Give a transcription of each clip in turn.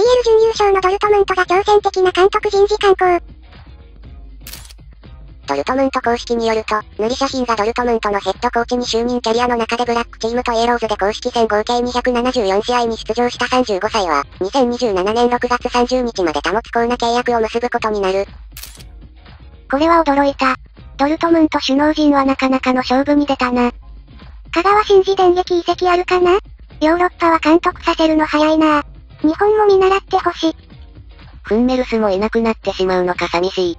CL 準優勝のドルトムントが挑戦的な監督人事観光。ドルトムント公式によると、塗り写真がドルトムントのヘッドコーチに就任キャリアの中でブラックチームとイエローズで公式戦合計274試合に出場した35歳は、2027年6月30日まで保つコーナ契約を結ぶことになる。これは驚いた。ドルトムント首脳陣はなかなかの勝負に出たな。香川真司電撃移籍あるかな？ヨーロッパは監督させるの早いな。日本も見習ってほしい。フンメルスもいなくなってしまうのか寂しい。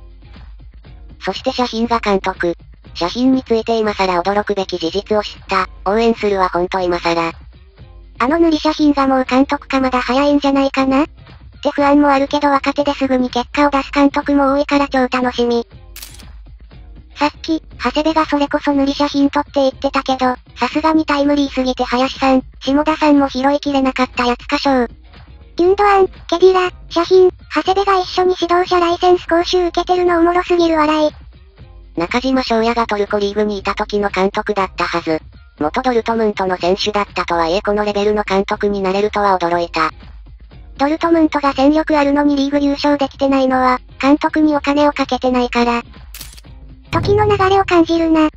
そしてシャヒンが監督。シャヒンについて今更驚くべき事実を知った。応援するわほんと今更。あの塗り写真がもう監督かまだ早いんじゃないかな？って不安もあるけど若手ですぐに結果を出す監督も多いから超楽しみ。さっき、長谷部がそれこそ塗り写真撮って言ってたけど、さすがにタイムリーすぎて林さん、下田さんも拾いきれなかったやつかしょう。ギュンドアン、ケディラ、写真、長谷部が一緒に指導者ライセンス講習受けてるのおもろすぎる笑い。中島翔也がトルコリーグにいた時の監督だったはず。元ドルトムントの選手だったとはいえこのレベルの監督になれるとは驚いた。ドルトムントが戦力あるのにリーグ優勝できてないのは、監督にお金をかけてないから。時の流れを感じるな。